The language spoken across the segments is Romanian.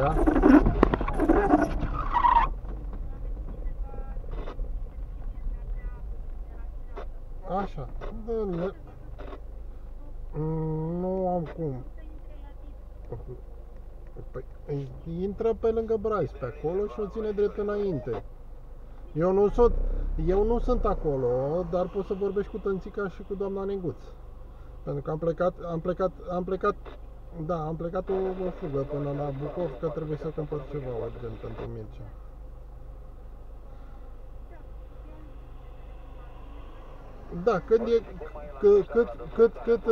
da? Așa, dă-le. Mm, nu am cum. Păi, intră pe lângă Bryce, pe acolo și o ține drept înainte. Eu nu, sunt, eu nu sunt acolo, dar poți să vorbești cu Tănțica și cu doamna Neguț. Pentru că am plecat, am plecat, am plecat da, am plecat o, o fugă până la Bucov, că trebuie să cumpăr ceva urgent pentru Mircea. Da, când e, cât, cât, cât, cât,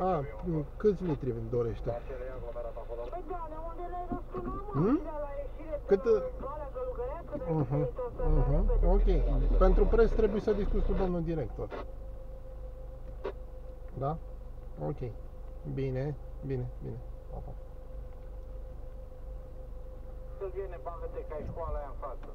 a, câți litri dorește? Păi doamne, unde le-ai răspunat, mă? Hmm? De la ieșire pe Cât, Valea Gălugăreață, de Uh-huh, unde tot să uh-huh. repede. Ok. Pentru preț trebuie să discuți cu domnul director. Da? Ok. Bine, bine, bine. Pa, pa. Să viene, bagă-te ca e școala aia în față.